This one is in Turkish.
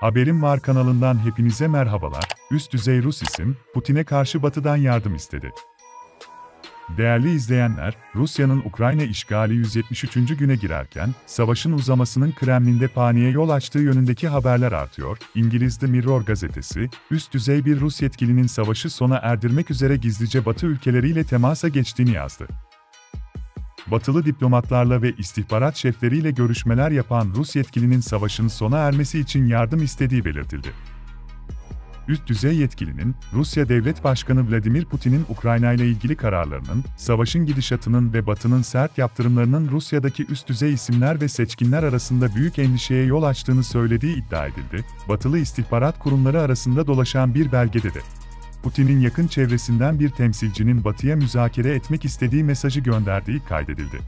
Haberim Var kanalından hepinize merhabalar. Üst düzey Rus isim, Putin'e karşı Batı'dan yardım istedi. Değerli izleyenler, Rusya'nın Ukrayna işgali 173. güne girerken, savaşın uzamasının Kremlin'de paniğe yol açtığı yönündeki haberler artıyor. İngiliz The Mirror gazetesi, üst düzey bir Rus yetkilinin savaşı sona erdirmek üzere gizlice Batı ülkeleriyle temasa geçtiğini yazdı. Batılı diplomatlarla ve istihbarat şefleriyle görüşmeler yapan Rus yetkilinin savaşın sona ermesi için yardım istediği belirtildi. Üst düzey yetkilinin, Rusya Devlet Başkanı Vladimir Putin'in Ukrayna ile ilgili kararlarının, savaşın gidişatının ve Batı'nın sert yaptırımlarının Rusya'daki üst düzey isimler ve seçkinler arasında büyük endişeye yol açtığını söylediği iddia edildi. Batılı istihbarat kurumları arasında dolaşan bir belgede de Putin'in yakın çevresinden bir temsilcinin Batı'ya müzakere etmek istediği mesajı gönderdiği kaydedildi.